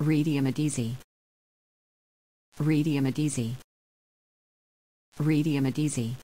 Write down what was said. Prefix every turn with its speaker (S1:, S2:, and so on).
S1: Radium adesi. Radium adesi. Radium adesi.